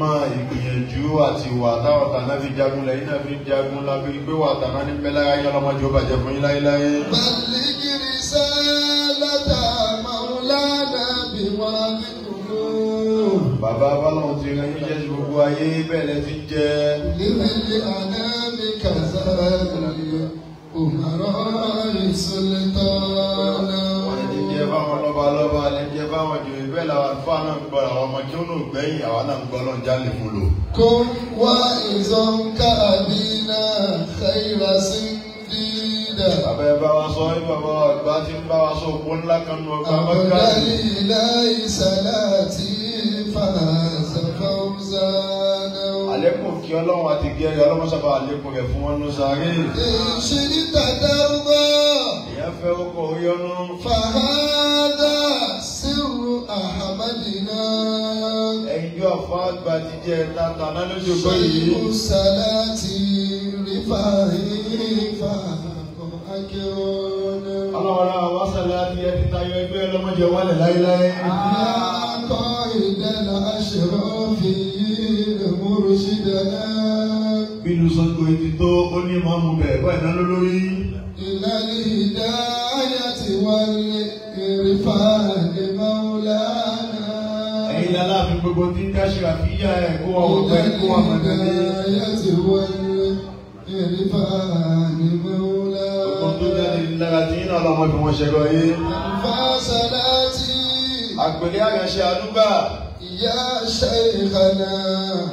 mọ ìgbìyànjú àti ìwà táwọn tàná fi jagun lẹ́yìn náà fi jagun lábí pé wà tàná ní bẹ́lá ayé ọlọ́mọdé ó bàjẹ́ fún yín láyéláyé. bàlíkìrì sálátà màúlánà bí wọn rí kúrò. bàbá bálọ̀n ti rán yín jẹ́ gbogbo ayé bẹ́ẹ̀ ti jẹ́. níbi àná mi kà sára ẹ̀ òmàrán ìsọlẹ̀tọ̀ náà àwọn lọ́ba lọ́ba lè jẹ́ báwọn jòyè bẹ́ẹ̀ làwọn àlùfáà náà ń gbọ́ àwọn ọmọ kí ó nù gbẹ́yìn àwa náà ń gbọ́ lọ́n jálè fún lò. kó wá ìzọ́n káàdì náà kẹ́yìrà sí dídà. bàbá ẹ bá wa sọ ẹ bàbá wa gbá tí ń bá wa sọ òpó ńlá kan nù ọgbà mọ́kàlì. àbọ̀dá ìlà ìsàlá àti ìlà. Àlékún kí ọlọ́run àti kí ọlọ́run sábà àlékún rẹ̀ fún ọnú sáré. Ṣé ní tàdá rúbọ? Ìyá fẹ́ ọkọ̀ orí. Fàhádà sírù àhàmádìnà. Ẹ̀yin ọ̀fà àgbà ti tata náà lójú yìí. Ṣé ìmúṣàlá ti rí fàárífà kan? Ọlọ́run àwọn sàlá ẹ ti tayọ ẹgbẹ́ ọlọ́mọdé wálẹ̀ láíláí. Àkọ́. lana. bí nusọ́gbó ti tó ó ní máa mú bẹ̀ bá ìdáná lórí. ìlànà ìdáyà ti wà ní ìrìfà ní maulana. ẹ̀yin lálá mi gbogbo tí ń dáṣe àfíyà ẹ̀ kó wa wọ̀ pẹ́ kó wa mọ̀ tẹ́lẹ̀. ìdáyà ti wà ní ìrìfà ní maulana. tó jáde lára tí iná ọlọ́mọ fi wọ́n ṣẹlọ yé. àǹfà sàlátì. àgbẹ̀lẹ́ àgàṣe àdúgbà ìyá ṣèkànnà.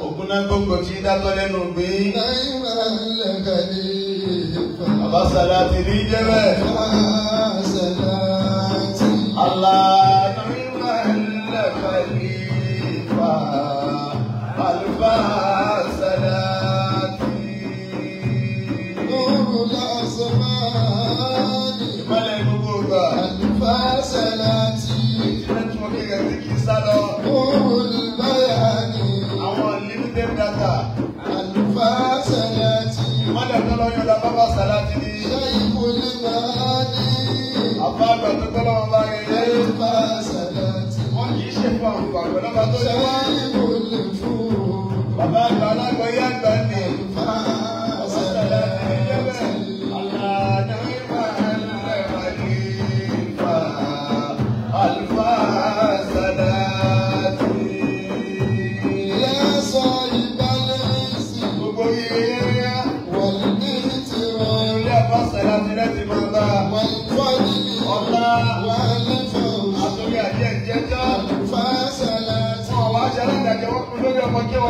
ògúnná gbogbo tí dátọ́ lẹ́nu gbé. láyé máa ń lẹ́ka ní ìfà. àbá ti ní jẹ́ bẹ́ẹ̀. àbá sàlá ti. Allah. lọ́yún la bàbá sàláàtì ni. sẹ́yìn kò lè máa ní. àbáàgbà tó tọ́lọ́ wọn bá rí rẹ́. bàbá sàláàtì. wọ́n kì í ṣe fún àwọn àgbàgbọ́ tó lẹ́wọ́. sẹ́yìn kò lè fún. bàbá àgbà alágbọ̀ àgbà ni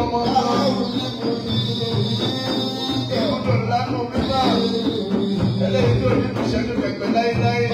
ọmọ náà. Ẹ̀kú tó lánàá bí náà. Ẹlẹ́yìn tó ní ìṣẹ́jú kẹ̀kẹ́ láéláé.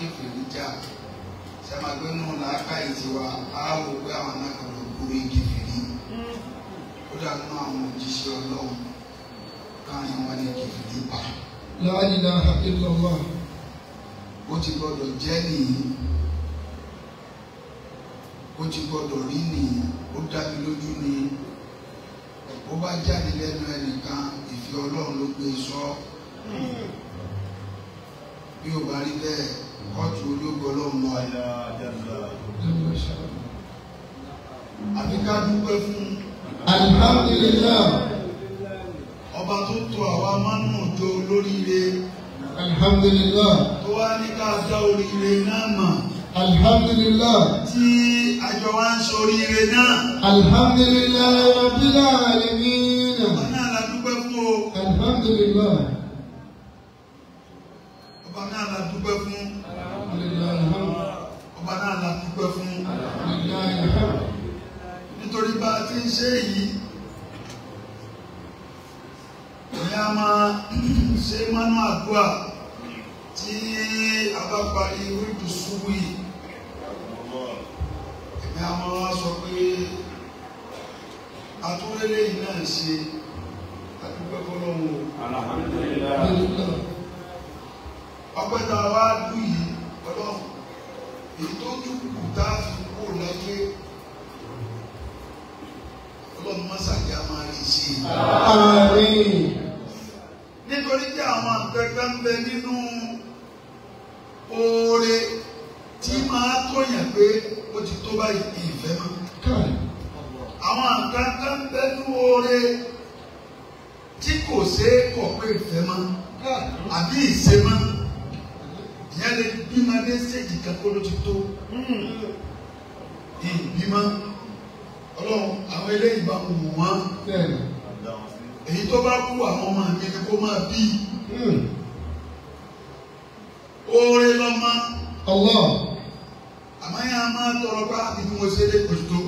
kékeré jà. Sàmàgbé náà làákà ìtiwa àáwò pé àwọn anákọ̀ọ́ gbórí kékeré ó dànù àwọn òjíṣẹ́ ọlọ́run. Káàrin wọn ní kékeré pa. láàyìnlá àkílọ́wà. ó ti gbọ́dọ̀ jẹ́ nìyí. Ó ti gbọ́dọ̀ rí nìyí. Ó dábí lójú ni. Ó bá jáde lẹ́nu ẹnìkan ìfẹ́ ọlọ́run ló gbé e sọ. Bí ó bá rí bẹ́ẹ̀ kọ́tù ológun ọlọ́run náà àti ká dúpẹ́ fún alhamdulillah. ọba tó tó àwa mánú jọ lóríire. Alhamdulillah. Tó wá ní ká dá oríire náà mọ̀. Alhamdulillah. Tí àjọ wa ń sọ oríire náà. Alhamdulillah rabbil alamin. Ọ̀nà àdúpẹ́ fún o. Alhamdulillah. ṣe yìí ni a máa ṣe mọ́nú àdúrà tí a bá parí wíìdù ṣubú yìí ni a máa sọ pé atúrẹ́lẹ̀ yìí náà ṣe àdúgbò fọlọ́wọ́. ọpẹ́ tá a wá dùn yìí ọlọ́run èyí tó dùn kù tá a fi kúrò láyé ọlọ́run má ṣàjẹ́ máa rí sí nítorí pé àwọn àgbẹ̀gbẹ̀ ń bẹ nínú oore tí máa tóyàn pé ó ti tó báyìí ìfẹ́ mọ́. àwọn àgbẹ̀gbẹ̀ ń bẹ nínú oore tí kò ṣeé kọ̀ pé ìfẹ́ mọ́ àbí ìṣe mọ́. Ìyá lè bímọ dé séèjì kan kó ló ti tó. Ìbímọ. Ọlọ́run àwọn eléyìí bá wù wọ́n èyí tó bá kú àwọn ọmọ mi ni kó máa bí. Oore lọ́mọ. Àmọ́ yẹn a máa tọrọ pé àti mo ṣe lé kò tó.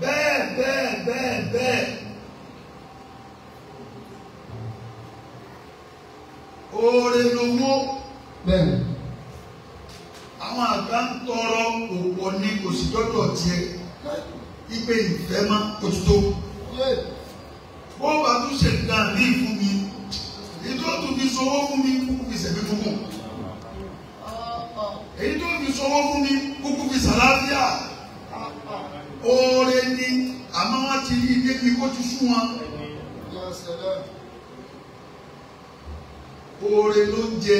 bẹ́ẹ̀ bẹ́ẹ̀ bẹ́ẹ̀. oore lówó bẹ́ẹ̀ àwọn àgbà ń tọrọ òpò ní kò sí dọ́dọ̀ tiẹ̀. Ipe ìfẹ́ mọ́ òtútó bó bá tún ṣe nǹkan ní ìfún mi èyí tó tún fi sanwó fún mi kúkú fi sẹ̀mí kúkú. Èyí tó fi sanwó fún mi kúkú fi sàlàáfíà. Oore ni àmọ́ wọ́n ti rí ilé mi kó ti sún wọn oore ló ń jẹ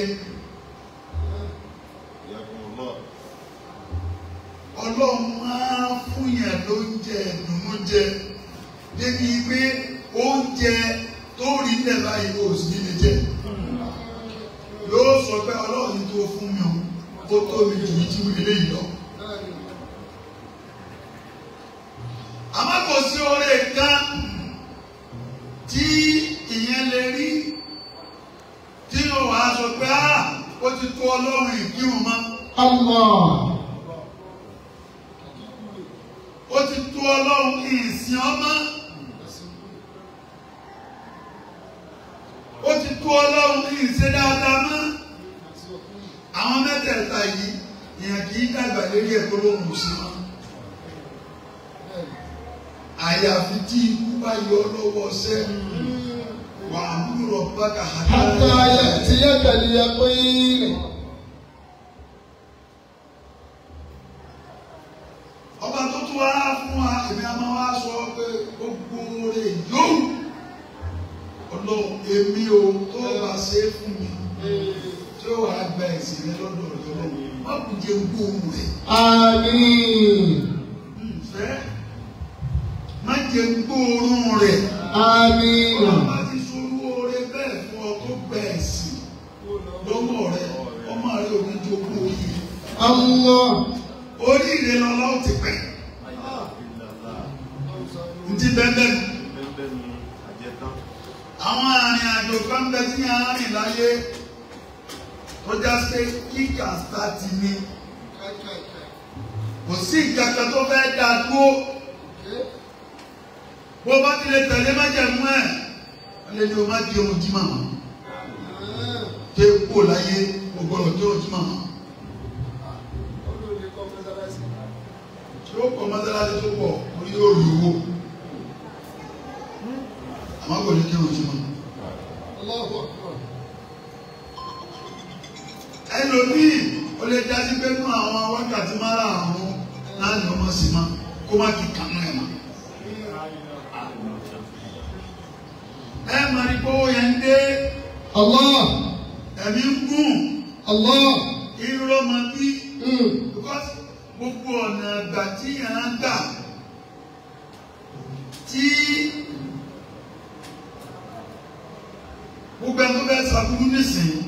gbogbo ẹni tó fẹ́ ṣàbùkù nísìnyí.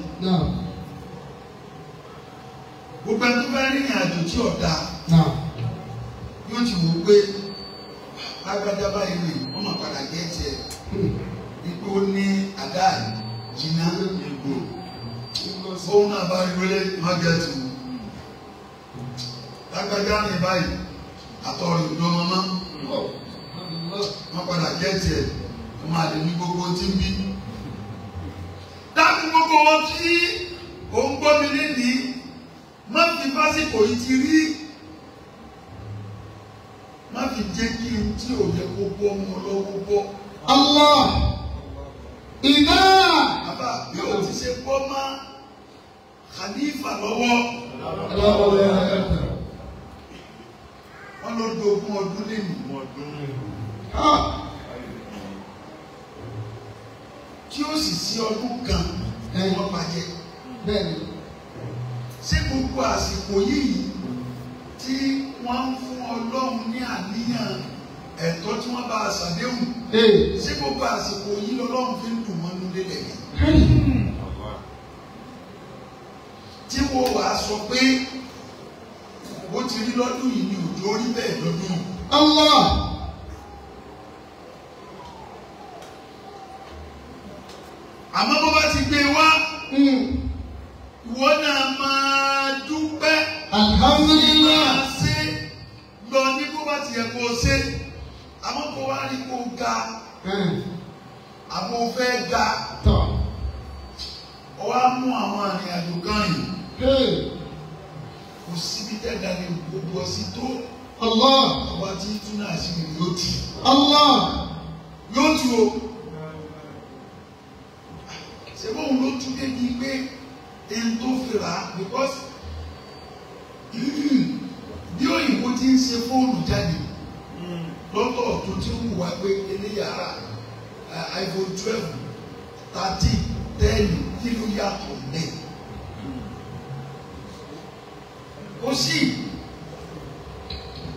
Gbogbo ẹni tó fẹ́ rìnrìn àjò tí ọ̀dà yóò ti wò ó pé agbada báyìí rè wọ́n máa padà gé tiẹ̀ ipò ní àdá jìnnà ègbò òun náà bá rí mágẹ́tì wò. Lágbájá rìn báyìí àtọ̀rìn òdo mọ́mọ́ wọ́n padà gé tiẹ̀ wọ́n máa lè ní gbogbo tí ń bí wọn tí ò ń gbọ́ mi lénìí má fi básìkò yìí ti rí má fi jẹ́ kí n tí ò yẹ kó bọ́ mọ́ lọ́wọ́ bọ́. Allah iná. bàbá bí o ti ṣe bọ́ mọ́ Khalifa lọ́wọ́. wọ́n ló dogun ọdún lénìí. tí ó sì sí ọdún kan. Ẹ̀yìn. wọ́n bàjẹ́. bẹ́ẹ̀ni Ṣé gbogbo àsìkò yìí tí wọ́n ń fún Ọlọ́run ní àníyàn ẹ̀tọ́ tí wọ́n bá a ṣàdéhùn? Ṣé gbogbo àsìkò yìí lọ́lọ́run fi ń dùn mọ́nú lélẹ̀ yẹn? Tí wo wàá sọ pé bó ti rí lọ́dún yìí ni òjò rí bẹ́ẹ̀ lọ́dún yìí. Allah àmọ́ bó bá ti gbé wá mm. ìwọ náà máa dúpẹ́ alhamdulillah máa ṣe lọ ní bó bá ti yẹ kó ṣe. Àmọ́ kó wá rí kó ga. Eh, àmọ́ fẹ́ ga. Ọ wá mú àwọn àrìn àjò kan yìí kò síbi tẹ́gà ní gbogbo ọsí tó. Allah. Àwa tí tún náà sí mi yóò Allah. Yóò tù o. Ṣé bóun ló tún débi pé ẹni tó fi rà á because bí òyìnbó ti ń ṣe fóònù jáde hmm. lọ́tọ̀ tó ti wù wá pé eléyàrá iPhone twelve thirteen ten kí ló yàtọ̀ ní. ó sì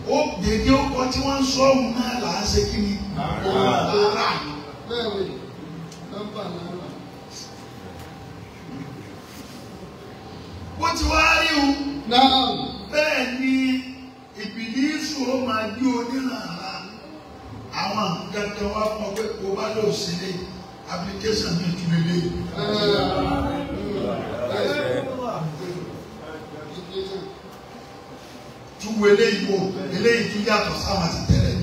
ó dèdè ọkọ tí wọ́n ń sọ ọ̀hún náà là á ṣe kí ni. Ah. ara ara bẹ́ẹ̀ ni nọ́mbà náà. bó ti wá rí o. bẹ́ẹ̀ ni ìbílísù ó máa gbé onírànlá àwọn àgbẹ̀tẹ̀ wa fún ọ pé kó bá lọ sílé application mi tún lè lé. tuwo eléyìí wo eléyìí tún yàtọ̀ sáwọn àti tẹ́lẹ̀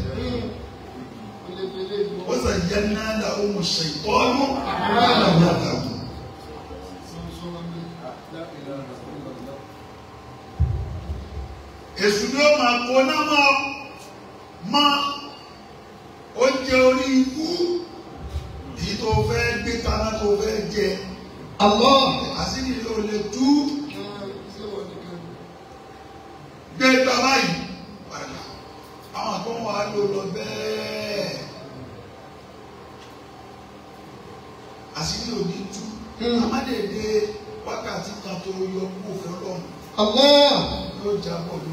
ó sì yẹ náà la ó mọ̀ ṣe ìtọ́nú náà la wọ́n dà o. èṣù ni ó máa kó náà mọ́ mọ́ oúnjẹ orí ikú èyí tó fẹ́ gbé kaná tó fẹ́ jẹ. Àlọ́ àsìkò yóò lè tú. Gbé bàbá yìí padà àwọn kan wà ló lọ bẹ́ẹ̀. Àsìkò yóò ní tú. Hmm. Àmàdédé wákàtí kan tó yọ kó fọlọ́mù yóò jábọ̀ lọ.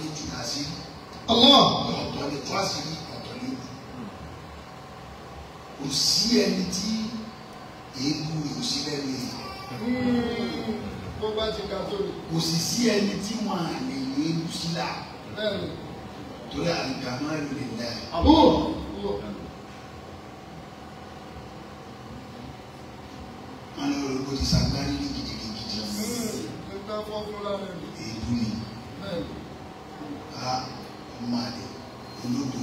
ní ìtura sí. Ọ̀tọ̀ ní tó àṣírí ọ̀tọ̀ ní ìlú kò sí ẹni tí èékú yóò sí lẹ́nu èèyàn. Kò sì sí ẹni tí wọn à lè ní èékú sí là torí àlùkàmọ́ ẹ̀rù lè dá. Ẹ̀. àwọn olùkọ́ ti sàgbárí ní gidigidi. èébú ni mmadụ n'ubi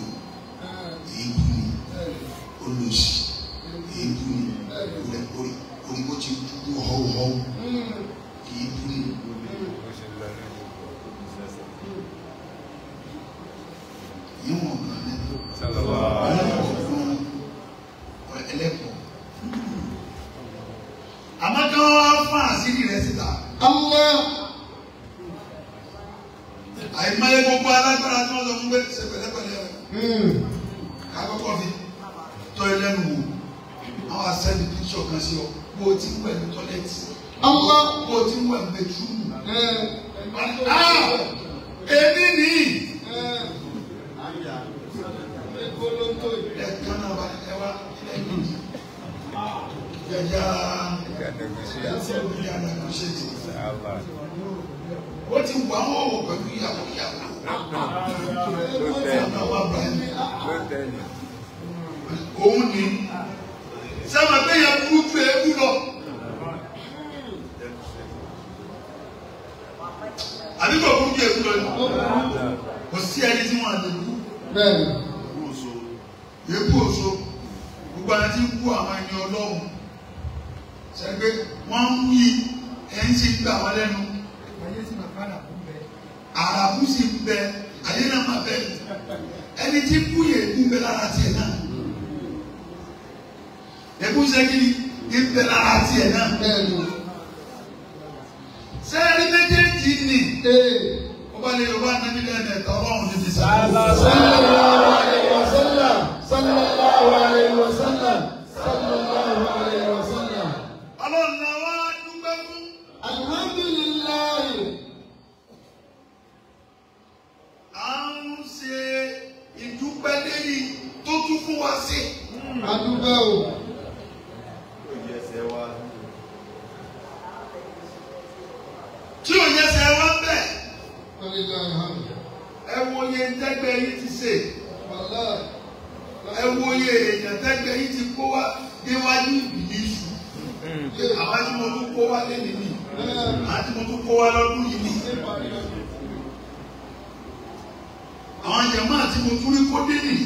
àwọn jẹ̀mọ́ àti mo tún rí kó dé nìyí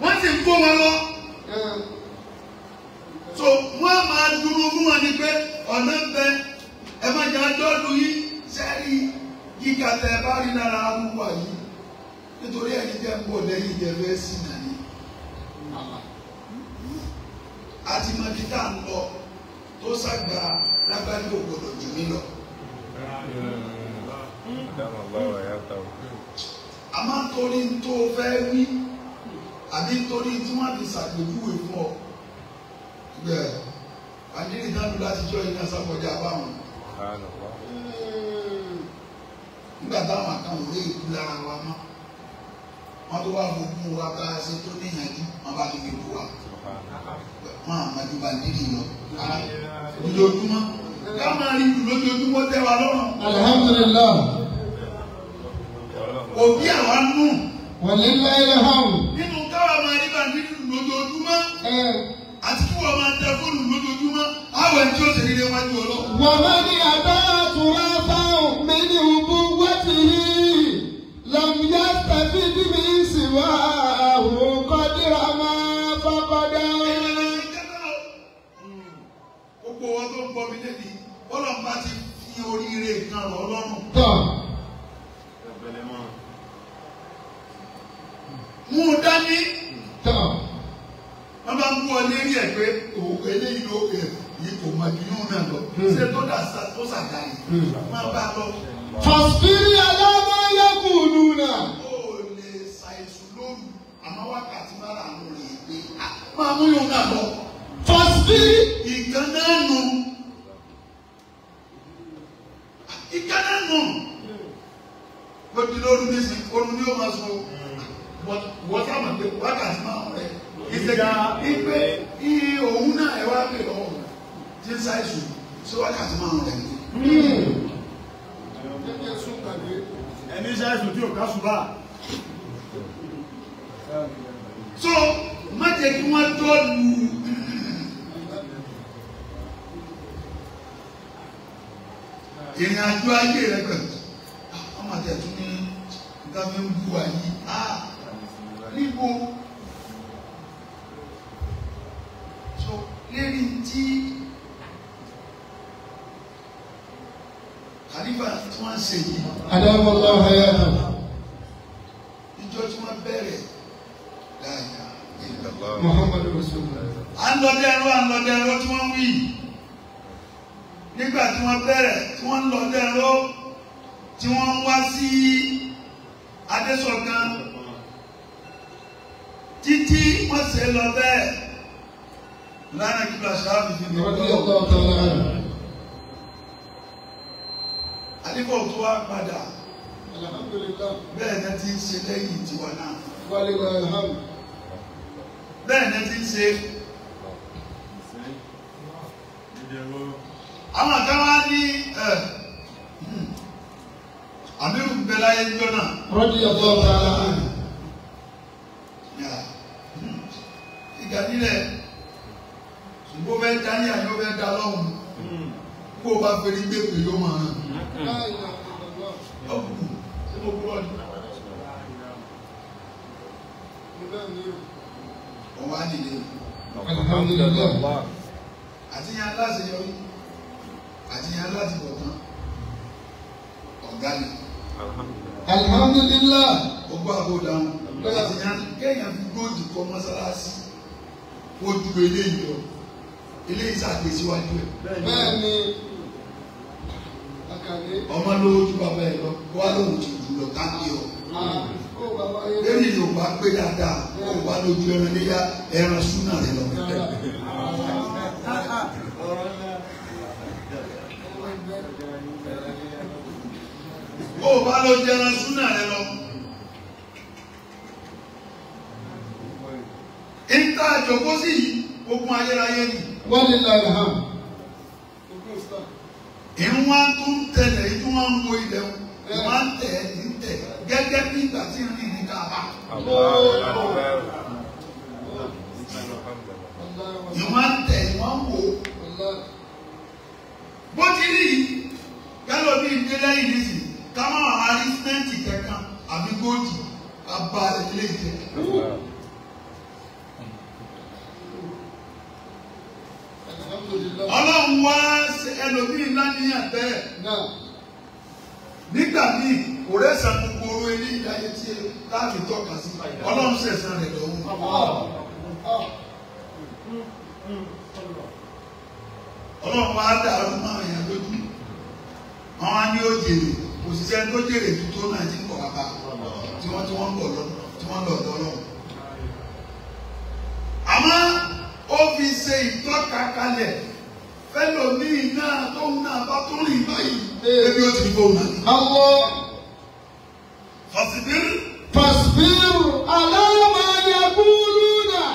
wọ́n sì ń kó wọn lọ. So wọ́n á máa dúró fún wọn ni pé ọ̀nà ń bẹ. Ẹ má jẹ́ àjọ́dún yìí sẹ́rí gíga tẹ bá rí lára arúgbó yìí? Nítorí ẹni tẹ́ ń bọ̀ lẹ́yìn ìjẹ́fẹ́ sí nàní àti mọ̀kítà ń lọ tó sàgbà lágbàdo ògbòdò jù mí lọ. A máa ń torí tó fẹ́ wí àbí nítorí tí wọ́n ti ṣàpèjúwe fún ọ. àdínì náà ló láti jọ iná sákọjá báwọn nígbà táwọn àkàwọn lè kú lára wa mọ́ wọ́n tó wá gbogbo wa bá a ṣe tó níyànjú wọ́n bá tó fi bù wá wọn àmàjù bàndínì lọ. Lójoojúmọ́ ká máa rí jù lójoojúmọ́ tẹ́ wa lọ́rùn. alihamudulilayi. òbí àwa nù. wàlẹ́ láyé hàn. nínú káwa máa rí bàbí jù lójoojúmọ́. àti kí wọ́n máa tẹ fóònù lójoojúmọ́. àwọn ẹni tí ó ṣe nílé wájú ọlọ́. wàhálà ni àbá àtúrà fáwọn mi ní ubú wá ti yí làmúyá tàbí dìbì sí wàhálà. bọ́lọ̀ bá ti fi oríire kan rọ̀ ọlọ́run. mú un dání. wọ́n bá ń mú ọ lérí ẹ̀ pé òun eléyìí ló ẹ̀ yìí kò mọ ibi yóò náà lọ. ṣé tó dà sa tó sàgá yìí máa bá lọ. tọ̀sírí alámáyékùn nùnà. o lè ṣàìsùn lóru àmọ́ wákàtí bá rà lórí ìgbé. máa mú yóò náà lọ. tọ̀sírí. ìgbà náà nù ìkan náà nù. ó di lóru nísìn oorun ni ó máa sọ. But wọ́n sábà pé wákàtí márùn-ún rẹ̀ ìṣèjì ìpè iye òun náà ẹ̀ wá pè lọ́wọ́ tí ń ṣàìsùn sí wákàtí márùn-ún rẹ̀ ni. ẹni iṣẹ́ àìsàn tí ò ká ṣùgbà. so má jẹ́ kí wọ́n dọ́ọ̀lù ìrìn àjò ayé rẹ pẹ̀lú ah, ọmọ àti ní ìdáfẹ́ ń bu á ah, níbo so lérí tí kàlífà tí wọ́n ṣe yìí. adáwọ̀lá ọ̀hayá náà. ìjọ tí wọ́n bẹ̀rẹ̀ láyà. Muhammadu Rasulullah. à ń lọ dẹ́rọ à ń lọ dẹ́rọ tí wọ́n wí yìí nígbà tí wọ́n bẹ̀rẹ̀ tí wọ́n ń lọ dẹ́rọ tí wọ́n ń wá sí Adéṣọ̀kan títí wọ́n ṣe lọ bẹ́ẹ̀ lánà kíkọ́ aṣáájú fi lè wọ́n. Àdìbò tó wá padà bẹ́ẹ̀ ni ti ń ṣe lẹ́yìn tiwa náà. Bẹ́ẹ̀ ni ti ń ṣe àwọn kan wá ní ẹ̀ láyé ńjọ́ náà. radiyallahu ta'ala anhu. Yà, hmm, ìgbà nílẹ̀ ṣùgbọ́n bẹ́ẹ̀ dání ó bẹ́ẹ̀ dá lọ́hùn kó o bá fẹ́rí gbé pè ló máa hàn. Ọkùnrin tí mo kúrò ní. Ọwọ́ á nìyẹn àti yan aláṣeyọrí àti yan aláti bọ̀ tán ọ̀gá ni Alhamdulillah. ó gbọ́ àbò dáhùn àti yan kéèyàn fi góòdì kọ́ mọ́sálásí ó ju eléyìí lọ eléyìí ṣàgbéṣíwájú ẹ̀. Bẹ́ẹ̀ ni. Ọmọ lówó ju bàbá ẹ lọ kó wá lóhùn ti jù lọ káàkiri ọ. Yẹn. lẹ́yìn yorùbá pé dáadáa kó wá lójú ẹran léyà ẹran súnà rẹ lọ. Kó o bá lójú ẹran súnà rẹ lọ. ìta àjọkó sí ogun ayérayé ni. Walillahi alhamd. ìrún wa tó ń tẹ̀lé tí wọ́n ń wo ilẹ̀ wọn ń tẹ̀ ń tẹ̀ gẹ́gẹ́ bí ìgbà tí ń rìn ní káàbà. ìwọ́n ń tẹ̀ ìwọ́n ń wò bó ti rí yálò bí ìdílé nísì ká má wà rí sìmẹ́ǹtì kankan àbí góòtù ká bá ilé jẹ. Alhamdulillah. ọlọ́run wá ṣe ẹlòmíín láníyàn bẹ́ẹ̀ nígbà míì kò rẹ́sàn gbogbo oró ilé ìdáyé tí láti tọ́ka sí ọlọ́run ṣẹ̀san rẹ̀ lọ́wọ́. Ọlọ́run wá dàrú máa yàn lójú àwọn á ní ó jèrè kò sì sẹ́ni tó jèrè tuntun náà ti ń bọ̀ wá bá tí wọ́n tí wọ́n ń bọ̀ lọ tí wọ́n ń lọ lọ́wọ́. àmọ́ ó fi ṣe ìtọ́ka kalẹ̀ fẹ́lòmíì náà tóun náà bá tó rìn báyìí ebi ó ti bò náà. àwọ̀ fàṣibírù. fàṣibírù aláwọ̀ ayẹ̀kúlù náà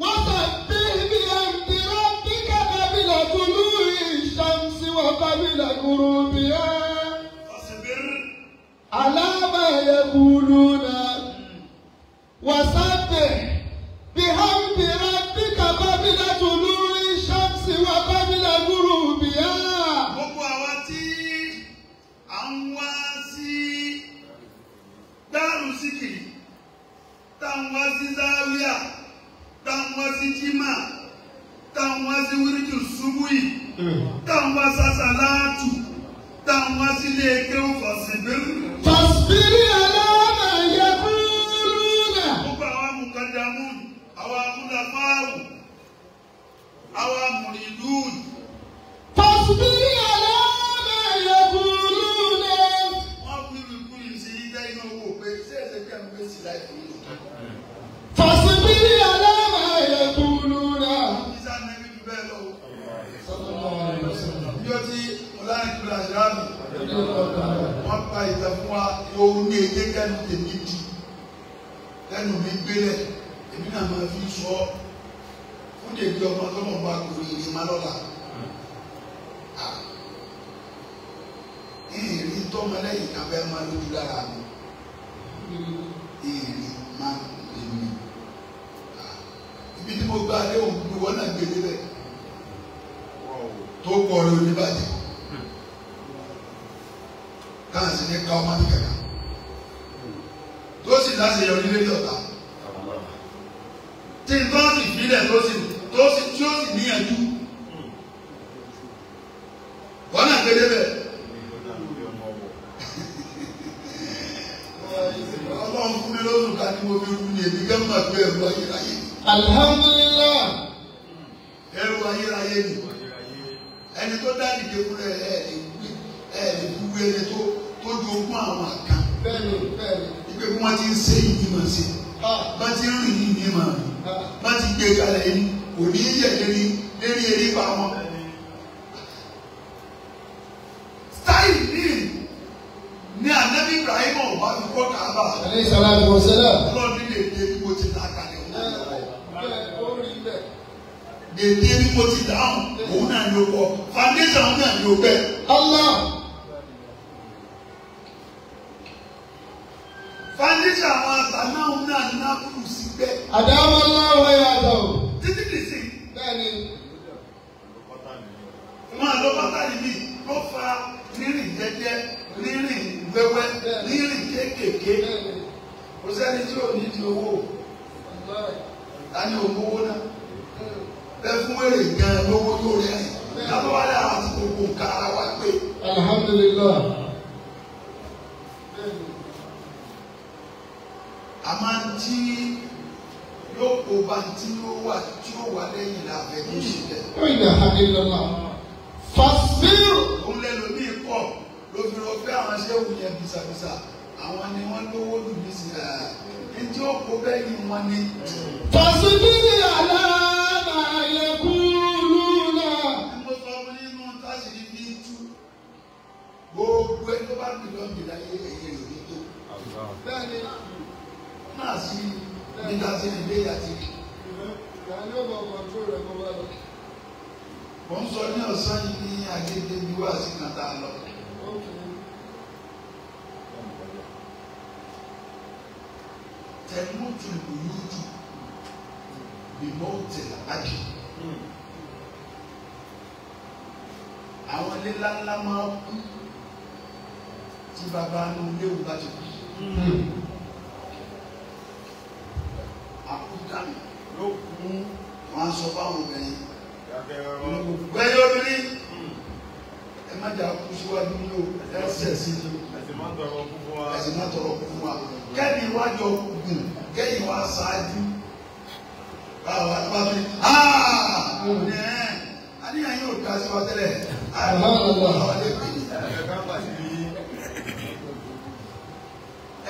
wọ́n tẹ̀ bí ẹ̀ ń dirọ́ bí kẹ́kẹ́ bí lẹ́kùlù ìṣàǹsí wọ́n bá. Deus. Fún wèrè gan lówó tó rẹ̀ kábọ̀ wálé àwọn àti gbogbo nǹkan ara wa pé alhamdulilah. a máa ń tí yóò kó bá tí ó wà tí ó wà lẹ́yìn láàbẹ̀ ní ìṣẹ̀lẹ̀. wọ́n yà á ní lọ́la. òun lẹ́nu ní pọ̀ ló fi àwọn aṣẹ́wó yẹn bisabisa àwọn ni wọ́n lówó lù mí sí ẹ̀ ní tí ó kó bẹ́yìn wọn ni. fàṣbíù aláàmà yẹ lọ́ọ̀dì láyé ẹ̀yẹ rẹ̀ ní tó. bẹ́ẹ̀ni náà sí nígbà tí ilé àti mo ń sọ ní ọ̀sán yìí ní agége bí wá kàtà lọ. tẹnutu lùyúdù bímọ́tì àjì. àwọn ilé ńláńlá máa kú tí bàbá inú léwu bá ti kú. àkúdàmù ló kú. Wọn á sọ fáwọn obìnrin. Gbẹ́yọ́ obìnrin ẹ má jà kú síwájú ní o. Ẹ ṣẹ̀ sí ní o ẹ̀sìn má tọrọ kú fún wa. Kẹ́ni iwájú gùn. Kẹ́yìn wá ṣáájú. Báwa bá mi aa ní ẹ àníyàn yóò dá sí wa tẹ́lẹ̀. Lè pè é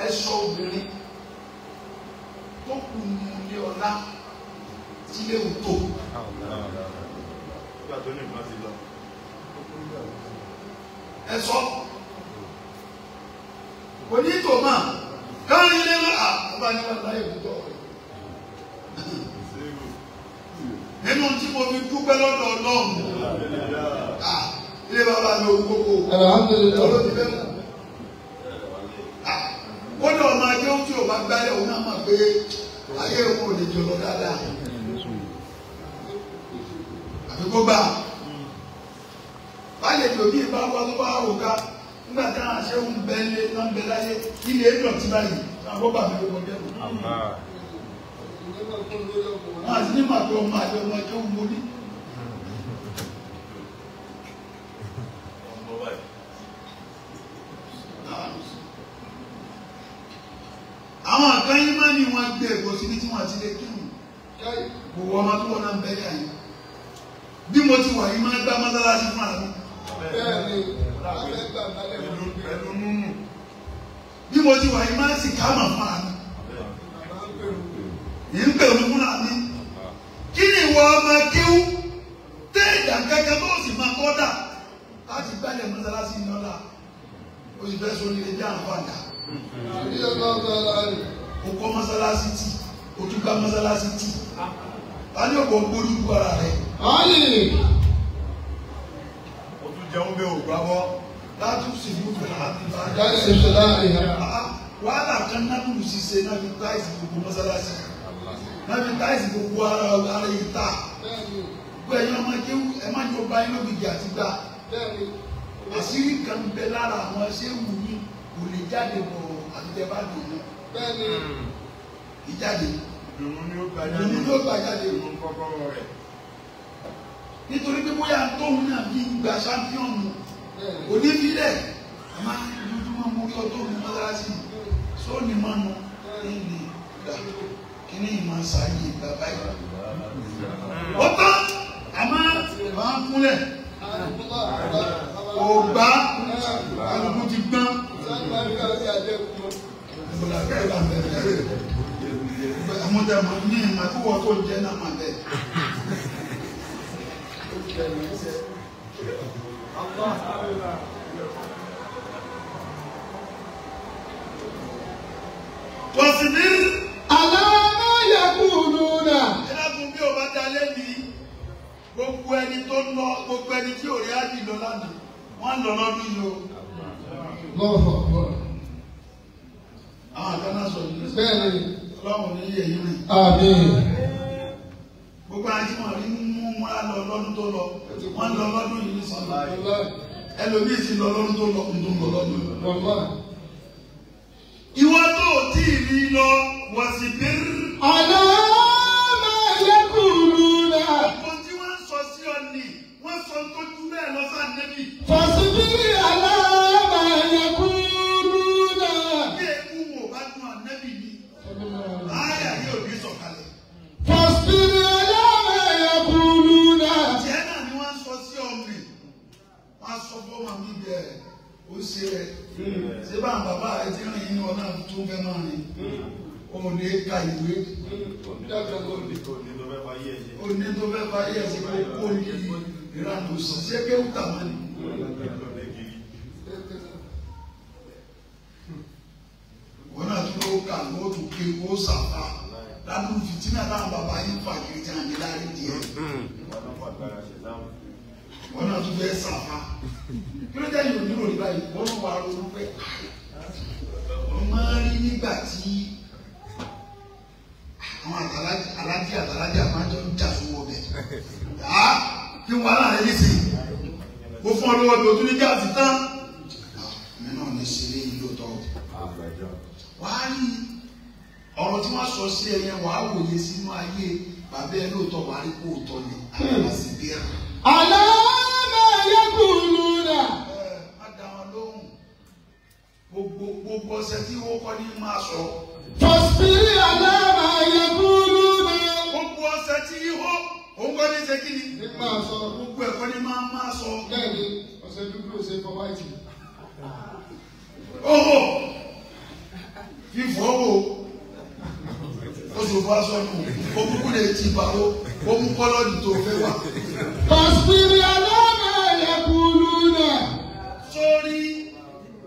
ẹ sọ obìnrin tó kù ní ilé ọlá tí léwu tó ẹ sọ. Kò ní tò mà káàrin ilé ńlá àbúrò ní wọn láyé òkútọ nínú tí mo fi dúpẹ́ lọ́dọ̀ Ọlọ́run. Ah, ilé bàbá mi ò gbogbo ọ̀rọ̀ ti fẹ́ mọ̀ kódà ọmọ ajé ó tí o bá gbálẹ̀ òun náà mọ̀ pé ayé òun ò lè jọ lọ dáadáa. Àfi kó gbà. Báyìí ètò bí ìbá wa tó bá ká nígbà tí àwọn àṣẹ ń bẹ lé náà ń bẹ láyé ilé dọ̀tí báyìí àwọn bàbá mi ló wọ dẹ́nu wọn àti ní pé ọmọ àti ọmọ ẹjọ́ ń borí. Àwọn kan yín máa ní wọn gbé èkó síbi tí wọn ti lè kírun. Gbogbo ọmọ tó wọn náà ń bẹ̀rẹ̀ àyè bí mo ti wà yìí máa gbá mọ́sálásí fún wọn. pẹ̀lú nínú bí mo ti wà yìí máa sì fún àná bàbá ń pèrò. yìí ń fún àná kí ni ìwọ ọmọ kíw téèjà kẹkẹ tó sì máa kọ́ dà láti gbálẹ̀ mọ́sálásí ní ọ̀la o sì fẹ́ sọ ní ilé bí àǹfààní àbí ọlọ́run ọlọ́run rẹ̀. o kọ́ mọ́sálásí tì o ká mọ́sálásí tì a ní ọ̀pọ̀ gbórí ju ara rẹ̀? Ó tún jẹun bẹ́ẹ̀ ò gbábọ́. láti sì mú fún àti wàhálà kan náà kùrù ṣiṣẹ́ náà fi táìsì gbogbo mọ́sálásí. Náà fi táìsì gbogbo ara ara yìí ta gbogbo ẹ̀yin ọmọ kéwù ẹ má jọ bá iná gbìgì àti gbà. Àṣírí kan bẹ lára àwọn ṣéwù mi. Kò lè jáde bọ̀ àtijọ́ bá dùn bẹ́ẹ̀ni. ìjáde ìdùnnú ni ó gba ìdùnnú ló gbà jáde ìdùnnú kọ́kọ́rọ́ rẹ̀. nítorí pé bóyá tóun náà fi gba ṣámpíọ̀nù bẹ́ẹ̀ni. kò ní filẹ̀ àmọ́ ojoojúmọ́ mo rí ọtọ́ mi mọ́sálásí sóòní mánu ní ìgbà kíní ìmọ̀ sáyé bàbá yìí. ó tán àmọ́ máa ń kúnlẹ̀ alùpùpù ti gbọ́n ìgbòlá kẹ́kẹ́ bá bẹ̀rẹ̀ àwọn tẹ̀ mọ̀ ní ìmọ̀ kó wọ́n tó jẹ́ náà máa bẹ̀. Ní Àlàmà yakunu náà. ẹlẹ́kùn bí o bá da lẹ́bi gbogbo ẹni tó lọ gbogbo ẹni tí ò rí ájì lọ lánàá wọ́n lọ lọ́dún yìí o. Lọ́fọ̀. àwọn àgbàna sọ bẹ́ẹ̀ni ọlọ́run ní yẹ̀ yín rìn. àmín gbogbo wọn rí mú múra lọ lọ́dún tó lọ wọ́n lọ lọ́dún yìí ní sọ́nà ẹlòmíì ti lọ lọ́dún tó lọ kùn tó lọ lọ́dún ìwọ tó tí ì rí lọ wọ́n sì bẹ́rù. àná máa yẹ kúrú náà. ọkọ tí wọ́n sọ sí ọ ni wọ́n sọ tó ju bẹ́ẹ̀ lọ sáà nẹ́bí. fọ̀sibí àná ó ṣe ẹ̀ ṣé bá àwọn bàbá rẹ ti rìn yín ọ̀nà tó fẹ́ máa rìn? Òun lè ka ìwé. Òní tó fẹ́ fà yẹ̀ sí kó kó ní ìranù òṣìṣẹ́ kéwù tàwọn ni. wọn náà tún ló kà ló tún ké kó sàfà ládùn fìtínà táwọn bàbá yín fà kiri tí wọn ní láàárín díẹ̀ wọn náà tún fẹ́ sàfà kí ló dé yòó nílò nígbà yìí wọn wà ronú pé wọn máa rí nígbà tí àwọn àtàlájì alájì àtàlájì àmájọ ń jà fún wọn bẹ yá kí wọn náà lè sí mo fún ọ lọ́wọ́ tó tún ní gáàsì tán. Mi náà ní sílé yìí lóòótọ́. Wàá rí ọ̀rọ̀ tí wọ́n sọ sí ẹ yẹn wàá wòye sínú ayé. Bàbá ẹ lóòótọ́ wàá rí kó tọ́ ni. Àyàwó sì bí ẹ. Gbogbo ọ̀sẹ̀ tí wọ́n kọ́ ní máa sọ fọ̀sibí àná máa yẹ kúrú náà. gbogbo ọ̀sẹ̀ tí ó òun kọ́ ní ṣe kí ni nípa sọ gbogbo ẹ̀kọ́ ní máa máa sọ. bẹ́ẹ̀ni ọ̀sẹ̀ dúdú ọ̀sẹ̀ fọ wáìtì. Oho! Fífọ́ wo? Oṣù Fásọ́nù, omukú lè ti bàwọ́, omú kọ́lọ́dì tó fẹ́ wà. fọ̀sibí àná máa yẹ kúrú náà. Sórí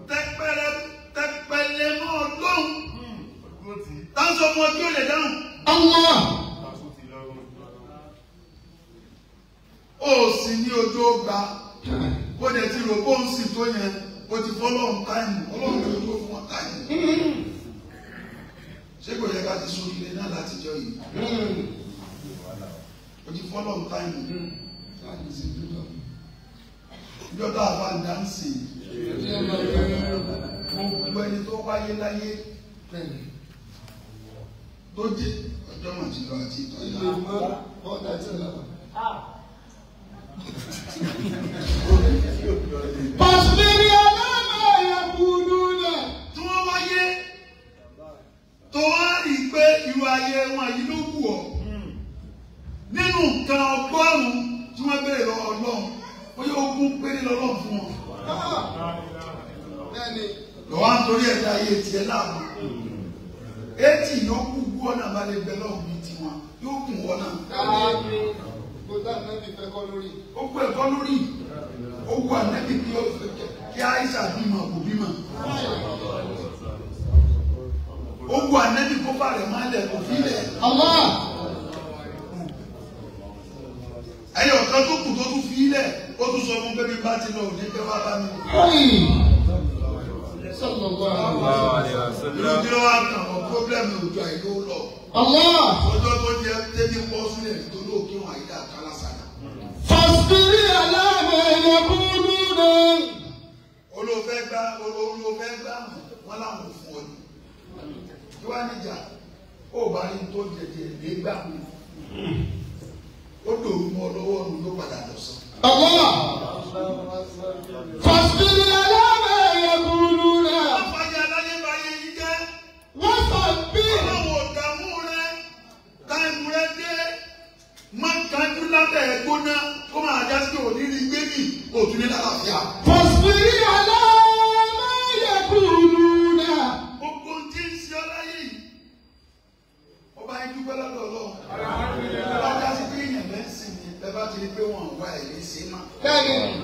lóhùn. Táǹsọ̀ fún ọjọ́ lè dáhùn. Allah. Ó sì ní ojú ó gba. Bó dẹ̀ ti rò bóun sì tó yẹn, o ti fọ́ lọ́hùn táìmù, ọlọ́run ló tó fún wọn táìmù. Ṣé kò yẹ ká ti sórí ilé náà látijọ́ yìí? O ti fọ́ lọ́hùn táìmù. Ìjọ tá a bá ń dánsì, gbogbo ẹni tó wáyé láyé tó jẹ ọjọ́ mọ̀ ti lọ àti ìtọ́jú. fọ̀sibí àná máa yẹ kúrú náà. Tí wọ́n wáyé tó wá rí i pé irú ayé wọn yìí ló wù ọ́. Nínú nǹkan ọgọ́rùn-ún tí wọ́n béèrè lọ́wọ́ Ọlọ́run, bóyá ogún péré lọ́lọ́run fún wọn. Lọ́wọ́ à ń torí ẹ̀dá ayé tiẹ̀ láàmú. Éètì yóò kú gbọ́nà bá lè bẹ lọ́wọ́ bíi tiwọn, yóò kún wọn náà. dáadé kó náà ti fẹ́ kọ́ lórí. ó gbé ẹ̀kọ́ lórí ó wù ànẹ́bí kí ó kí àìsà bímọ kò bímọ ó wù ànẹ́bí kó bá rẹ̀ máa lẹ̀ kò fi lẹ̀ Allah. ẹyọ kan tó kù tó tún fi lẹ̀ ó tún sọ fún bébí bá ti lọ òní pé wá bá mi. Sallallahu alaihi ìlú tí wọ́n á kàn wọ́n pọ́blẹ́mù òjò àìló lọ Allah. ọjọ́ tó jẹ́ tẹ́lẹ̀ pọ́ sílẹ̀ nítorí òkè wọn àyíká kálásàdà. Fasbiri ala ma yaquluna. olóòfẹ́ gbá olóòfẹ́ gbá wọn láwọn fún ọ ni kí wàá níjà ó bá rí tó jẹjẹ lé gbà mí ó dòrú mọ́ lọ́wọ́ ọ̀run ló padà lọ sọ. Allah. Fasbiri ala òtún ní lálàáfíà. Fasbiri ala ma yaquluna. gbogbo tí ń ṣe ọláyé yìí ọba yín dúpẹ́ lọ́dọ̀ ọlọ́run ọba já sí pé èèyàn bẹ́ẹ̀ ní ẹ bá ti rí pé wọ́n wá ẹ̀mí sí má. Bẹ́ẹ̀ni.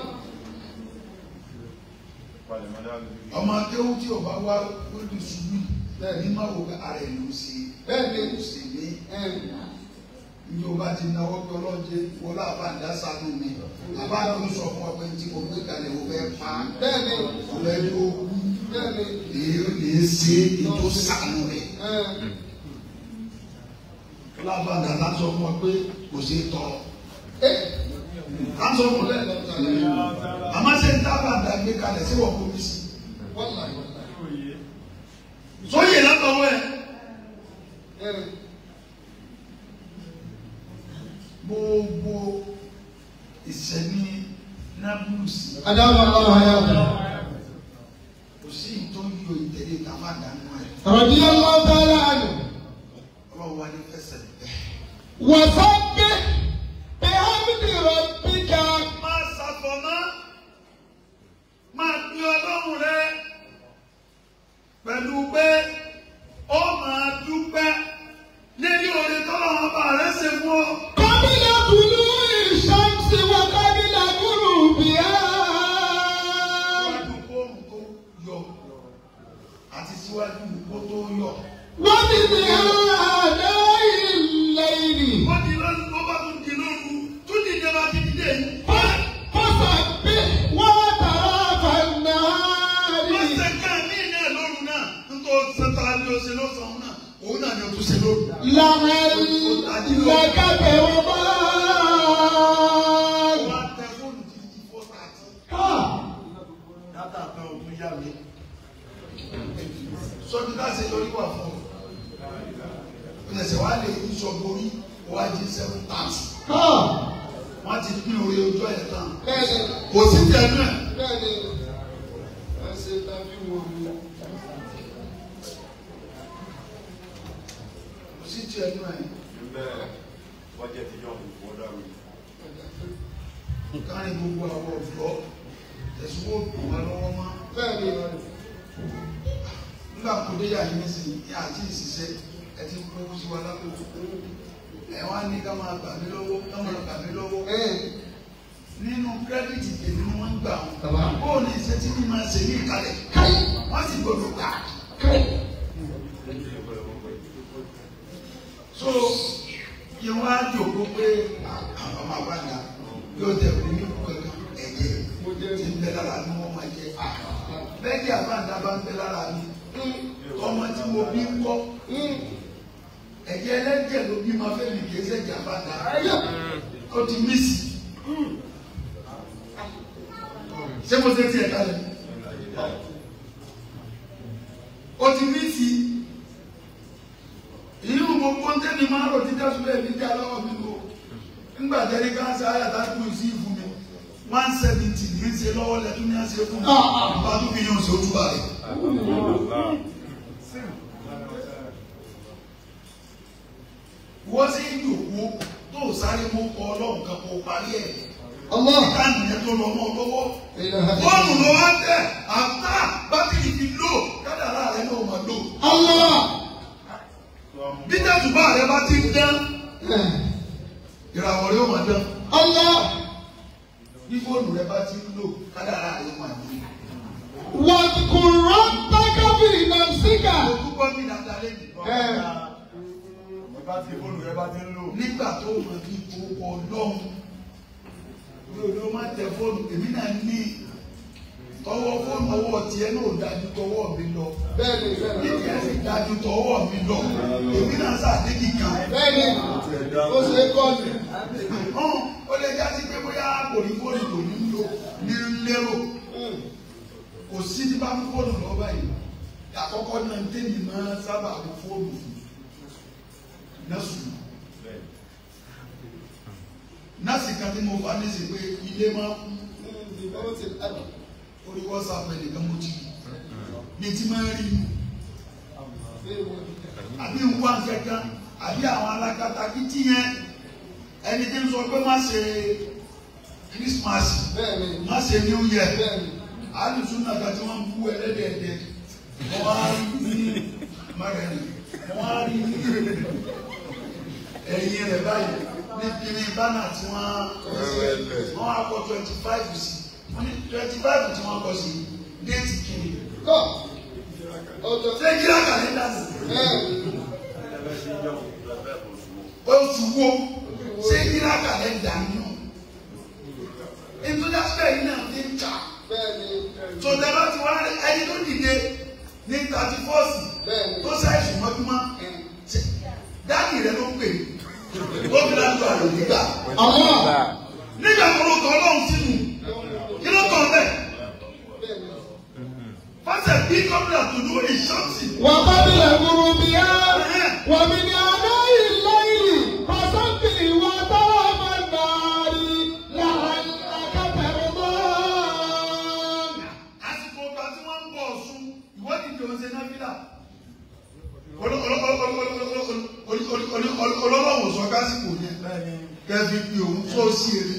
ọmọ akéwù tí ọba wá lórí ṣubú ní má wo ara ẹ̀ ló ṣe Bẹ́ẹ̀ni. ló ṣe ní ní ọba ti náwó ọlọ́jẹ́ wọlé àbáǹdá sánú mi àbáǹdá ń sọ fún Bẹ́ẹ̀ni. ọlọ́jẹ́ ó kú bẹ́ẹ̀ni lè lè ṣe ètò sànù rẹ̀. lábàdà sọ fún ọ pé kò sí tọrọ. sọ fún lẹ́nu. àmọ́ ṣe ń dábàdà gbé kalẹ̀ sí wọ́n kó mi sí. sóyè látọwọ́ ẹ̀. gbogbo ìṣẹ̀mí nablus adáwọ̀ ayé ọ̀gá. kò sí ìtọ́jú ìtẹ̀lé tàbádà nù ẹ̀. rọ̀dí ọlọ́run tẹ́lẹ̀ àná. ọlọ́run wa ní fẹsẹ̀ bẹ́ẹ̀. wọ́sọ́gbé bihamdi rabbika. máa ṣàfọ̀mọ́ máa gbé ọlọ́run rẹ pẹ̀lú pé ó máa dúpẹ́ níbi òde tọ́lọ́run bá rẹ ṣe fún ọ. kùlú ìṣàmùsí síwájú kó tó yọ. wọ́n ti di àdá ilẹ̀ ìrì. ó di lóru tó bá tún di lóru tún dìde bá ti dìde yìí. fọ́sàbí wọ́n tàrà fànàárì. wọ́n ṣe ká ní ilé lóru náà nítorí sẹ́ńtà ni ó ṣe lọ́sàn-án náà òun náà ni ó tún ṣe lóru. làkàtẹ̀ wọ́n bá. Sọ́dún ṣe lórí wà fún ọ. ìrẹsẹ̀ wa lè ní sọ borí wá jí seven thirty. wọ́n ti pín orí ojú ẹ̀ tán. kò sí tẹnu ẹ̀. kò sí tẹnu ẹ̀. bọ́jẹ̀tì yọ̀ kó dàrú. kárin gbogbo àwọn ọ̀dọ́ ẹ̀sùn wo dùn wá lọ́wọ́ mọ́. bẹ́ẹ̀ni nígbà kó dé yà yín nísìnyí ní àti ìṣiṣẹ́ ẹ ti kówó sí wa lápò. ẹ wá ní ká máa gbà mí lọ́wọ́ ká máa gbà mí lọ́wọ́. nínú kírẹ́dìtì tèmi ni wọ́n ń gbà wọ́n. bó o ní iṣẹ́ tí mi máa ṣe ní ìkàlẹ̀. wọ́n sì gbọdọ̀ gbà. káyì. so yẹn wá jòkó pé àwọn ọmọ àgbàdà yóò tẹ̀ wọ́n ní kankan ẹ̀jẹ̀ tí ń bẹ lára ni wọ́n máa jẹ. bẹ́ẹ̀ ni àbáǹdà bá ń bẹ lára mi tí mo bí ń kọ́ ẹ̀jẹ̀ ẹlẹ́jẹ̀ ló bí máa fẹ́ mi kì í ṣẹ̀jẹ̀ àbáǹdà ó ti mí sí. ṣé mo ṣe tiẹ̀ kalẹ̀? ó ti mí sí. ìlú gbogbo ń tẹ́ni máa rò títí àsúlẹ̀ mi dá lọ́wọ́ mi lò. nígbà tẹ́ni káńsà ayàtá kù sí ìfún mi one seventy ní í ṣe lọ́wọ́ lẹ́tún ní àṣẹ fún mi. bá tún fi sí ojú balẹ̀. wọ́n sì ń jòkó kó sáré mú kọ ọlọ́run kan kó parí ẹ̀ ọmọ ìdáhùn yẹn tó lọ mọ lọ́wọ́ bọ́ọ̀lù ló wá tẹ̀ àtà bátìrì ti lò kádàrá rẹ náà mà lò. ọmọ bí tẹ̀sùbá rẹ bá ti dán ìràwọ̀ rẹ ó mà dán. ọmọ bí fóònù rẹ bá ti lò kádàrá rẹ ó mà lò. wàkùnrán tákàbí ìlànsíkà. òkú gbọ́ mi dáadáa lẹ́yìn bá ti fóònù rẹ bá ti ń lò. nígbà tó mọ̀ ní gbogbo ọlọ́run. Lóòdó má tẹ fóònù. Èmi náà ní tọwọ́ fóònù ọwọ́ tiẹ̀ náà dájú tọwọ́ mi lọ. Bẹ́ẹ̀ni bẹ́ẹ̀ni. Ẹ̀sìn dájú tọwọ́ mi lọ. Èmi náà sàdédì kan. bẹ́ẹ̀ni ó ṣe é kọ́ ni. ó lè já sí pé bóyá kò ní fóònù tó ní lò ní lérò. Kò sí ní bá mú fóònù lọ báyìí. Àkọ́kọ́ náà ń tẹ́lẹ̀ máa sábà fóònù fún nọ́ọ̀sì nọ́ọ̀sì kan tí mo fà ní sí pé ilé máa kú. Orí wọ́sàpù ẹnìkan mo ti ní tí máa rí. Inú àbí ń wá kankan àbí àwọn alákatakítí yẹn ẹni tí ń sọ pé má ṣe Christmas má ṣe New Year. Alùsùn náà kan tí wọ́n ń bú ẹlẹ́dẹ̀ẹ́dẹ́. Wọ́n á rí ní mọ́rẹ́ni wọ́n á rí ní ẹ̀yìn rẹ̀ báyìí níbi ní bánà tí wọ́n wọ́n á kọ twenty five sí wọ́n ní twenty five tí wọ́n kọ sí déètì kìíní. kọ́ ọjọ́ ṣé kíra kàlẹ́ndà sí. oṣù wo ṣé kíra kàlẹ́ndà nù. ìtúndà bẹ́ẹ̀ náà ní ká. tòtẹ́ bá ti wá ẹni tó dìde ní thirty four sí tó ṣàìsùn mọ́júmọ́ dáàbì rẹ ló ń pè é gómìnà ń lọ àlè nígbà àmọ́ nígbà orúkọ ọlọ́run sínú? Kí ló kàn bẹ́ẹ̀. fásitì bí gómìnà tó dúró ìṣọ́ọ̀tì. wà á bá mi lẹ̀ gbúrú mi yá wà ní aussi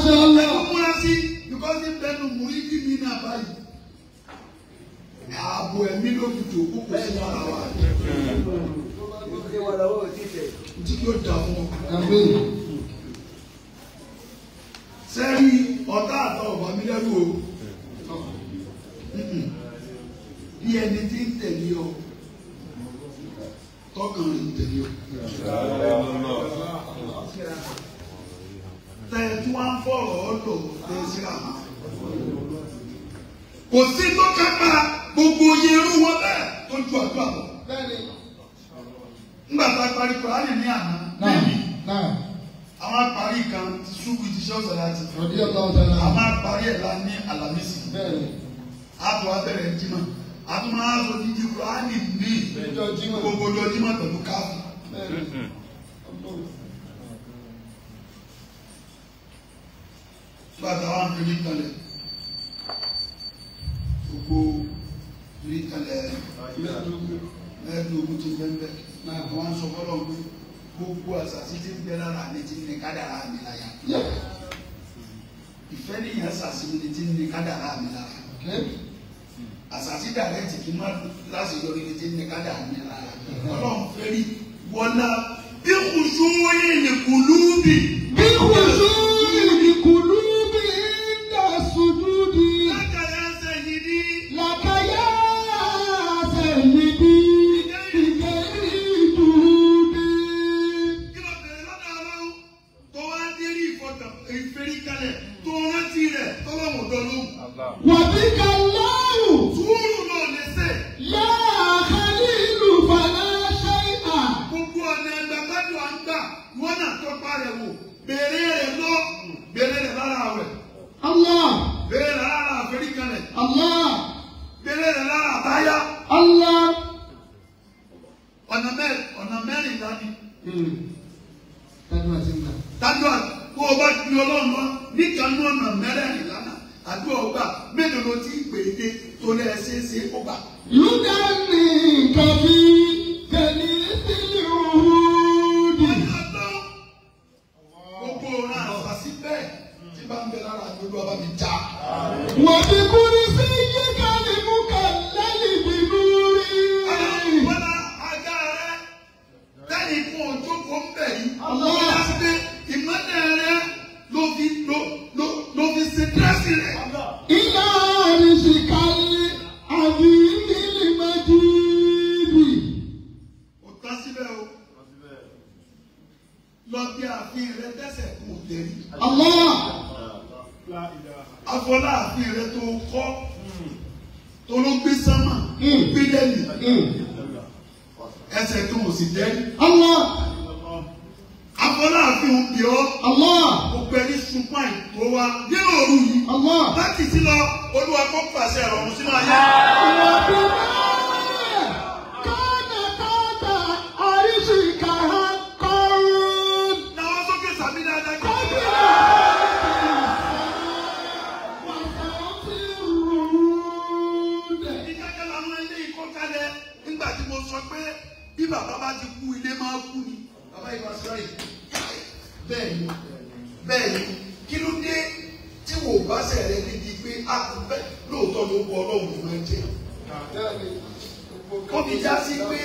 How's it all lọ bí ààfin rẹ dẹ́sẹ̀ kò tẹ̀lé. àmọ́ àfọlá rẹ tó kọ́ tó ló gbé sánmà gbé dẹ́lì ẹsẹ̀ tó o sì dẹ́lì. àmọ́ àfọlá òbí ọ. àmọ́ òpè ní ṣùpá wa nínú òru yìí. àmọ́ láti sí olúwa kó pàṣẹ ọ̀run sínú ayé. bàbá bá ti kú ilé máa kú ni. Bàbá yìí máa sọ yìí. Bẹ́ẹ̀ ni bẹ́ẹ̀ ni. Kí ló dé tí wò bá sẹ̀rẹ̀ níbi pé a kò bẹ́ lóòótọ́ ló wọ ọlọ́run máa jẹ́. Ó fi já sí pé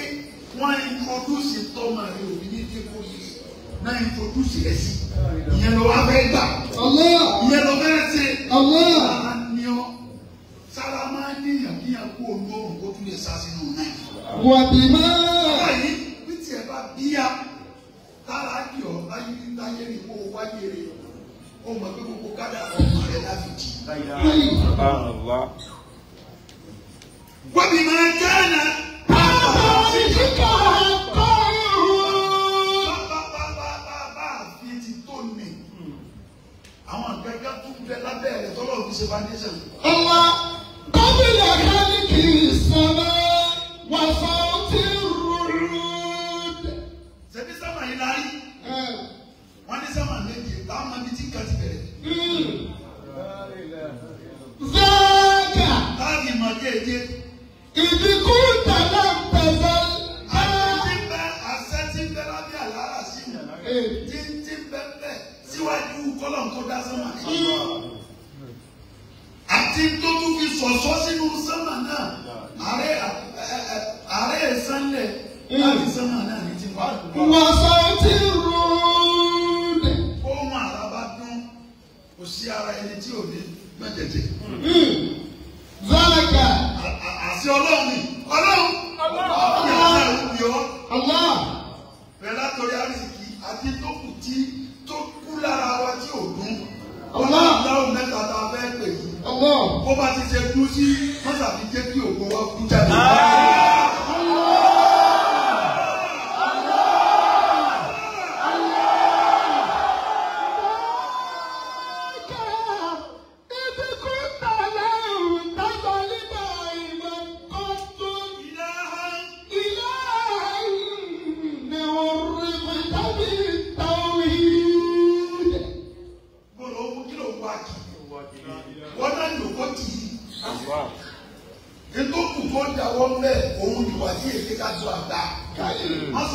wọ́n introduce tọ́mọ rẹ òbí ní dínkù yìí. Náà introduce rẹ sí. Ìyẹn ló wá fẹ́ gbà. Ìyẹn ló fẹ́ ṣe. Sára máa ń níyàn kíyàn kó olú òrùn kó tún lè sá sínú náà wọ̀bí mọ́. ọ̀rọ̀ yìí bí tiẹ̀ bá bíyà lára kí ọ láyé láyé ni mo wáyé rẹ̀ o mọ̀ pé gbogbo kádà ọmọ rẹ̀ láti jì. wọ́bí máa jẹ́ ẹ̀nà. bàbá ìdíkà kọ́ irú. bàbá àfi ti tó ní. àwọn àgbẹ̀gá tó ń bẹ lábẹ́ rẹ̀ tọ́lọ́ fi ṣe gómìnà kan ní kì í. Wàsàn ti rúdú. Ṣèbí sábà yìí la rí. Wọ́n ní sábà méje táwọn ọmọ mi ti kà ti bẹ̀rẹ̀. Zaka. Láti mọ̀ déédéé. Ìdíkú ìtàlá ń pẹ̀lẹ́. Àti ti bẹ àṣẹ ti bẹ lábẹ́ àti tó tún fi sọ̀sọ́ sínú sánmà náà ààrẹ ààrẹ ìsánlẹ̀ láti sánmà náà ní ti wá. wọ́n sọ ti rúdì. ó mọ àràbà dún kò sí ara ẹni tí ò ní gbẹ́jẹ̀jẹ̀. zọ́lẹ̀kà. àṣẹ ọlọ́run ni ọlọ́run. ọlọ́run yóò yọ. rẹ̀ látọ̀rí àrísìkí àti tó kù tí tó kú lára wa tí ò dún. ọlọ́run mẹ́ta tá a fẹ́ pè yìí bó bá ti ṣe kú sí mọ́tàbí jẹ́ kí ògo wa kú jáde. Ah.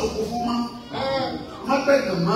Fún ma, má. Bẹ̀gàn má,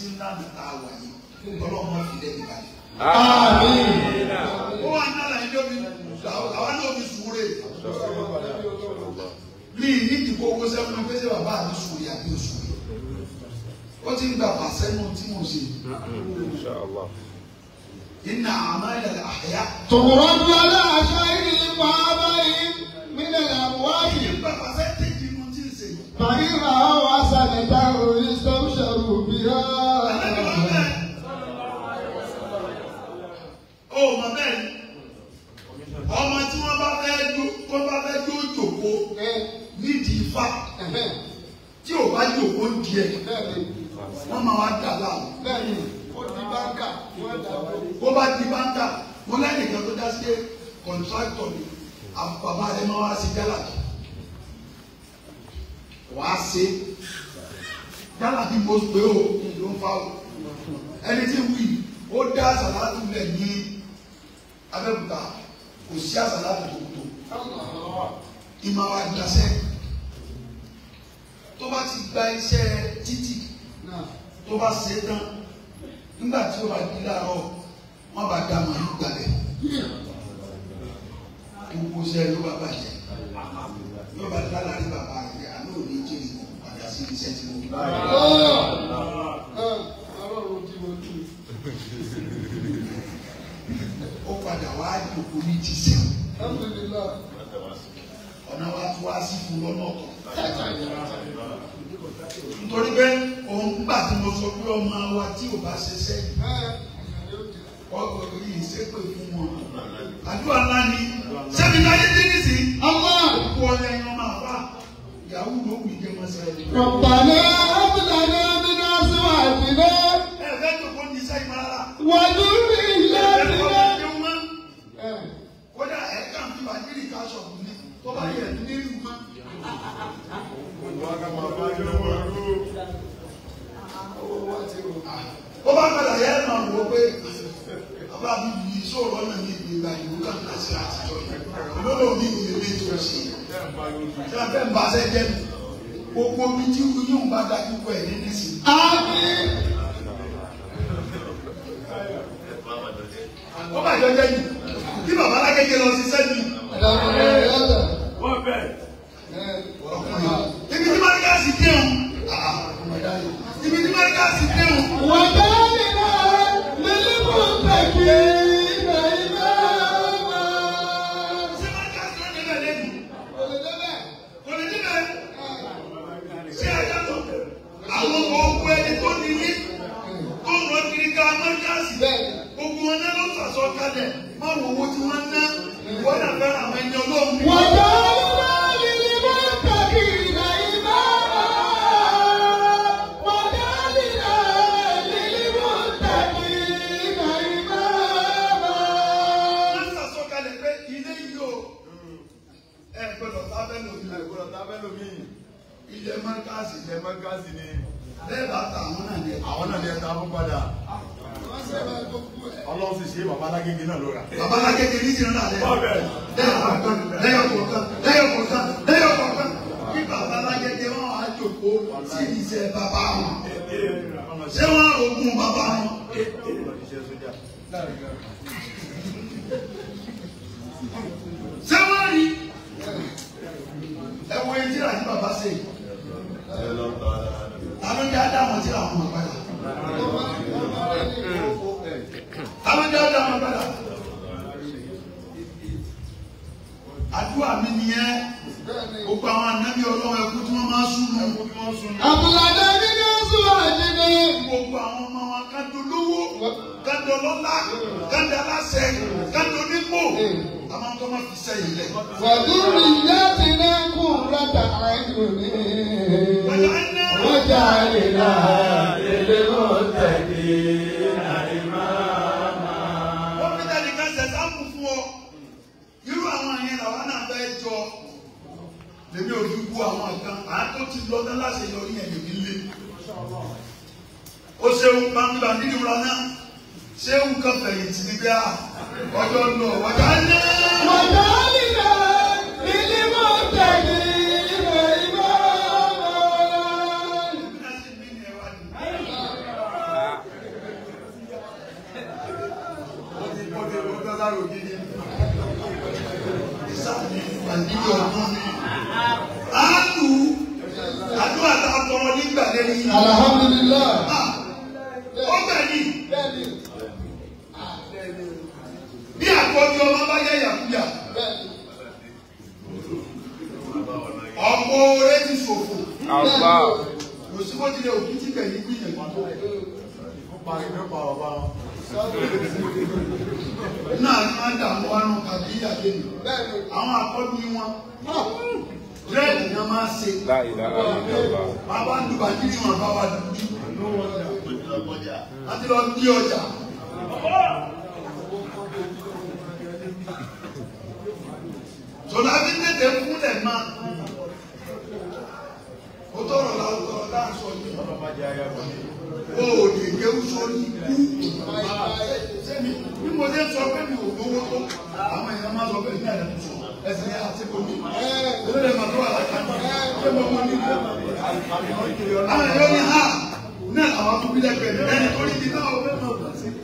ìṣesí ńlá mi ta wà yìí ọlọ́mọ fi lẹ́yìn balẹ̀. àmín. ó wà ní àlàyé ní omi àwa ní omi sùúrè. mi ní ìdìbò owó sẹ́fún mi pèsè bàbá mi sùúrè àbí òsùúrè. ó ti ń gba pàṣẹ nù tí mo ṣe. Inna amala al-ahya. Tòwúrọ̀ ń lọ ìrìn pa. Ifá tí ò bá jòkó ń di ẹ̀ wọ́n máa wá dà láàmú. bó bá di báńkà mo lẹ́nìkan tó dá sí pé kọ̀ǹtráktọ̀ ni. Àbàbà rẹ̀ máa wá sí gálàjì wàá ṣe. Gálàjì mo pé o ló ń fa o. Ẹni tí wí ó dá sàlátù lẹ̀ ní Abẹ́òkúta. Kò sí àsàlátù tó tó. Ìmọ̀ wa dasẹ́ tó bá ti gba iṣẹ́ títì tó bá ṣe é tán nígbà tí ó bá di láàárọ̀ wọ́n bá dá màálù gbalẹ̀. Gbogbo iṣẹ́ ló bá bàjẹ́. Yóò bá dá láàárín bàbá rẹ̀ àná òní jẹ́ ìwọ̀n padà sí iṣẹ́ tí mo gbà. ó padà wá jòkó ní ti sẹ́wọ̀n. Ọ̀nà wa tó wá sí fún lọ́nà ọ̀tọ̀ nítorí pé òun gbà tí mo sọ pé ọmọ wa tí ò bá ṣe sẹ́yìn ọkọ̀ yìí ṣépè fún wọn àdúrà ńlá ni sẹ́mi láyé dé nísì ọmọ òkú ọ̀rẹ́ ẹ̀yàn máa wà ìyàwó ló wù jẹ́ wọn sẹ́yìn. rọ̀bàná ọ̀bùnàná nínú ọ̀sùn àgbìlẹ̀. ẹ̀fẹ́ tó kó ní sẹ́yìn máa rà. wọ́n ló ilé ìlẹ̀. kódà ẹ̀ka ń fi bàjẹ́ ìka ṣọ̀kùnrin ó bá padà yẹ ọkùnrin ibi tí mẹ́ríkà sì dé o ibi tí mẹ́ríkà sì dé o. wọ́n bẹ́ẹ̀ ni náà lè lè mú un. Ọjà. Sọlá bí tètè fúnlẹ̀ máa. Ó tọrọ la tọrọ láà sọ yìí. O ò lè kéwú sórí ikú. Sẹ́mi bí mo ṣe sọ pé mi ò gbowó tó. Àwọn èèyàn máa sọ pé ní àyà tó sọ. Ẹsẹ̀ ní àti ní. Olórí ẹ̀ máa tó láti ṣé mo mọ ní. Àwọn èèyàn ní ha náà làwọn tó bí ẹni tó ní ti náà ó fẹ́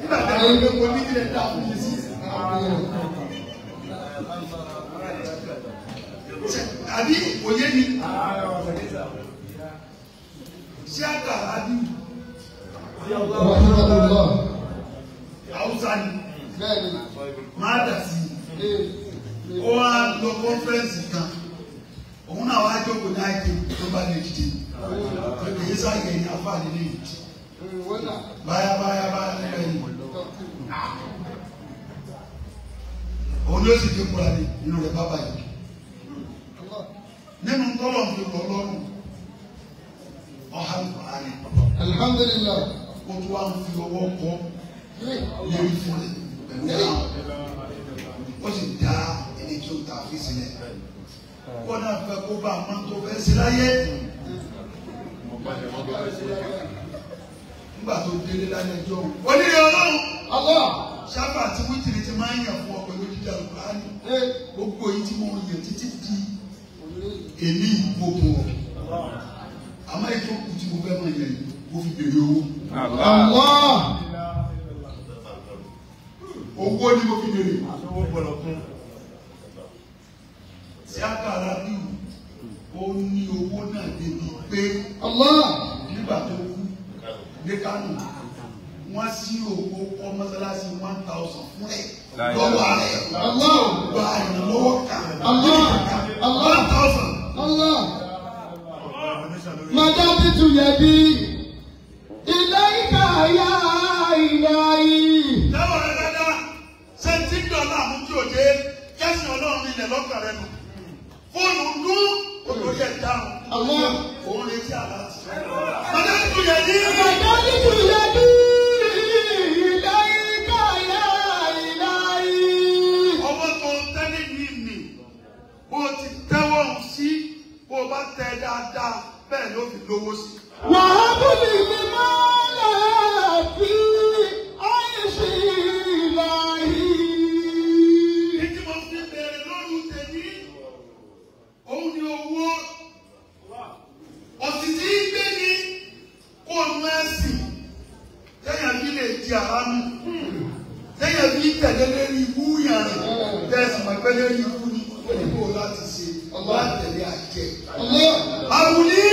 nígbà tí àwọn ẹgbẹ́ wọn ní ilẹ̀ dá fún yìí sí. àbí òye ni? Ṣíàtà àbí? Hausa ni. Máa dà sí. I ó wá lọ kọ́nfẹ́rẹ́nsì kan òun náà wá jókòó ní àìké tó bá lè dìde. Èyí sáyẹ ní afáàlì ní ìdí báyà báyà báyà níbẹ̀ yìí òun ló sì dínkù ra ní inú rẹ̀ bábà yìí. Nínú tọ́lọ̀ ń fi rọ̀ lọ́rùn ọ̀hà nìkan alhamdulilah ó tún wá ń fi ọwọ́ kọ́ lérí fún rẹ̀ pẹ̀lú àwọn ó sì dá ẹni tí ó ta fi sílẹ̀ wọ́n náà fẹ́ kó bá a máa tó fẹ́ sí láyé. Nígbà tó délé lálẹ́ ẹjọ́ onílé ọlọ́run sábà tí wítìrì ti máa ń yàn fún ọ pẹ̀lú dídá ee gbogbo èyí tí mo yàn títí di èmi gbogbo ọ àmọ́ ètò kù tí mo fẹ́ máa yàn yìí mo fi bèrè owó. Allah. allah. Owó ni mo fi bèrè Yàkàrà bíi ó ní owó náà débi pé nígbà tó kú ní Kánò wọ́n sí owó kọ́ mọ́sálásí one thousand fún ẹ̀ lọ́wọ́ rẹ̀. gba ìrànlọ́wọ́ kan. One thousand. Màdájú tún yẹ bí. Ilé ìka ayá ìlà yìí. Lẹ́wọ̀n rẹ̀ dáadáa, ṣé tí dọ́là mú kí òde kẹ́sìn ọlọ́run ilẹ̀ lọ́kàn rẹ̀ nù fóònù dún olórí ẹ̀ dáhùn. àwọn òun retí àlá ti. bàbá tuntun yẹn ní. bàbá tuntun yẹn ní. bó ti tẹ́wọ́ ń sí bó bá tẹ dáadáa bẹ́ẹ̀ ló fi lówó sí. wàá bùnú mi máa lè fi àyè sí ìlànà. di aráàlú lẹ́yìn bí tẹ̀lé lérí ibú yàrá tẹ̀sán pẹ̀lú lérí ibú ni ó ní kó láti ṣe wá tẹ̀lé àjẹ. àwùlí.